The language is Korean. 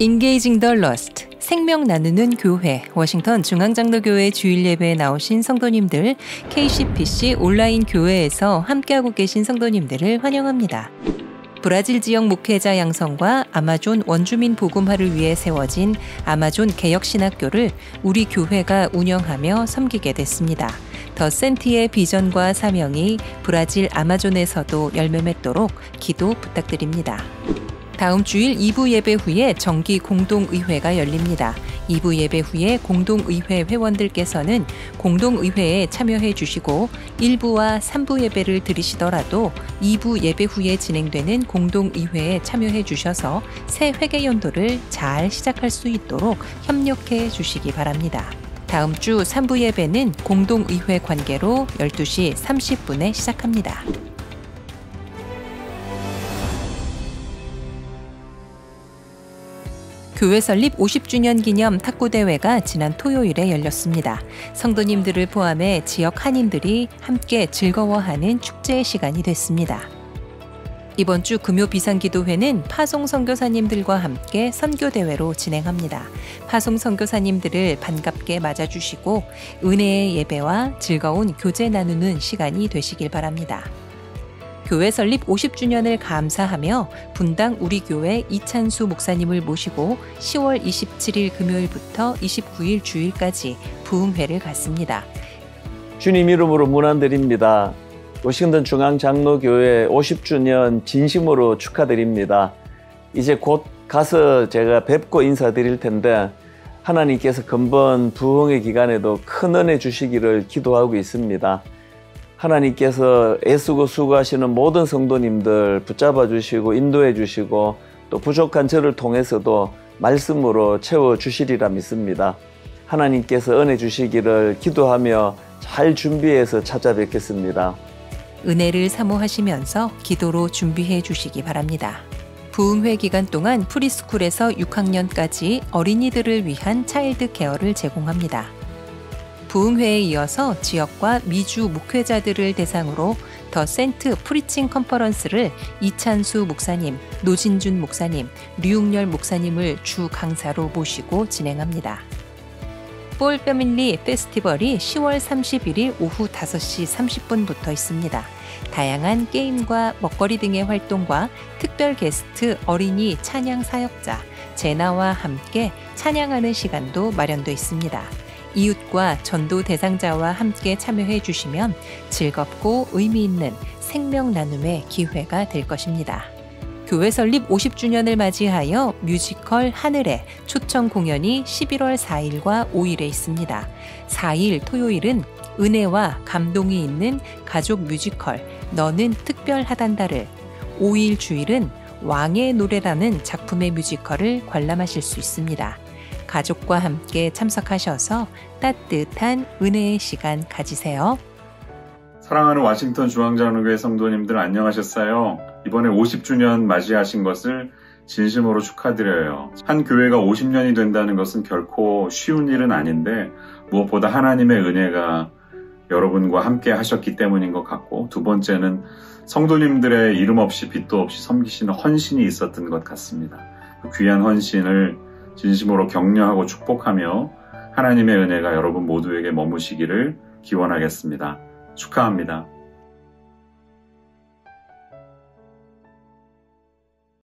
Engaging the Lost 생명 나누는 교회 워싱턴 중앙장로교회 주일 예배에 나오신 성도님들 KCPC 온라인 교회에서 함께하고 계신 성도님들을 환영합니다. 브라질 지역 목회자 양성과 아마존 원주민 복음화를 위해 세워진 아마존 개혁신학교를 우리 교회가 운영하며 섬기게 됐습니다. 더 센티의 비전과 사명이 브라질 아마존에서도 열매 맺도록 기도 부탁드립니다. 다음 주일 2부 예배 후에 정기 공동의회가 열립니다. 2부 예배 후에 공동의회 회원들께서는 공동의회에 참여해 주시고 1부와 3부 예배를 들으시더라도 2부 예배 후에 진행되는 공동의회에 참여해 주셔서 새 회계 연도를 잘 시작할 수 있도록 협력해 주시기 바랍니다. 다음 주 3부 예배는 공동의회 관계로 12시 30분에 시작합니다. 교회 설립 50주년 기념 탁구 대회가 지난 토요일에 열렸습니다. 성도님들을 포함해 지역 한인들이 함께 즐거워하는 축제의 시간이 됐습니다. 이번 주 금요 비상기도회는 파송 선교사님들과 함께 선교 대회로 진행합니다. 파송 선교사님들을 반갑게 맞아주시고 은혜의 예배와 즐거운 교제 나누는 시간이 되시길 바랍니다. 교회 설립 50주년을 감사하며 분당 우리 교회 이찬수 목사님을 모시고 10월 27일 금요일부터 29일 주일까지 부흥회를 갖습니다. 주님 이름으로 문안드립니다. 워싱턴 중앙장로교회 50주년 진심으로 축하드립니다. 이제 곧 가서 제가 뵙고 인사드릴 텐데 하나님께서 근본 부흥의 기간에도 큰 은혜 주시기를 기도하고 있습니다. 하나님께서 애쓰고 수고하시는 모든 성도님들 붙잡아 주시고 인도해 주시고 또 부족한 저를 통해서도 말씀으로 채워 주시리라 믿습니다. 하나님께서 은혜 주시기를 기도하며 잘 준비해서 찾아뵙겠습니다. 은혜를 사모하시면서 기도로 준비해 주시기 바랍니다. 부흥회 기간 동안 preschool에서 6학년까지 어린이들을 위한 childcare를 제공합니다. 부흥회에 이어서 지역과 미주 목회자들을 대상으로 The Sent Preaching Conference를 이찬수 목사님, 노진준 목사님, 류웅열 목사님을 주 강사로 모시고 진행합니다. 볼 패밀리 페스티벌이 10월 31일 오후 5시 30분부터 있습니다. 다양한 게임과 먹거리 등의 활동과 특별 게스트 어린이 찬양 사역자 제나와 함께 찬양하는 시간도 마련되어 있습니다. 이웃과 전도 대상자와 함께 참여해 주시면 즐겁고 의미 있는 생명 나눔의 기회가 될 것입니다. 교회 설립 50주년을 맞이하여 뮤지컬 하늘의 초청 공연이 11월 4일과 5일에 있습니다. 4일 토요일은 은혜와 감동이 있는 가족 뮤지컬 너는 특별하단다를 5일 주일은 왕의 노래라는 작품의 뮤지컬을 관람하실 수 있습니다. 가족과 함께 참석하셔서 따뜻한 은혜의 시간 가지세요. 사랑하는 와싱턴 중앙장로교회 성도님들 안녕하셨어요? 이번에 50주년 맞이하신 것을 진심으로 축하드려요. 한 교회가 50년이 된다는 것은 결코 쉬운 일은 아닌데 무엇보다 하나님의 은혜가 여러분과 함께 하셨기 때문인 것 같고 두 번째는 성도님들의 이름 없이 빛도 없이 섬기시는 헌신이 있었던 것 같습니다. 그 귀한 헌신을 진심으로 격려하고 축복하며 하나님의 은혜가 여러분 모두에게 머무시기를 기원하겠습니다. 축하합니다.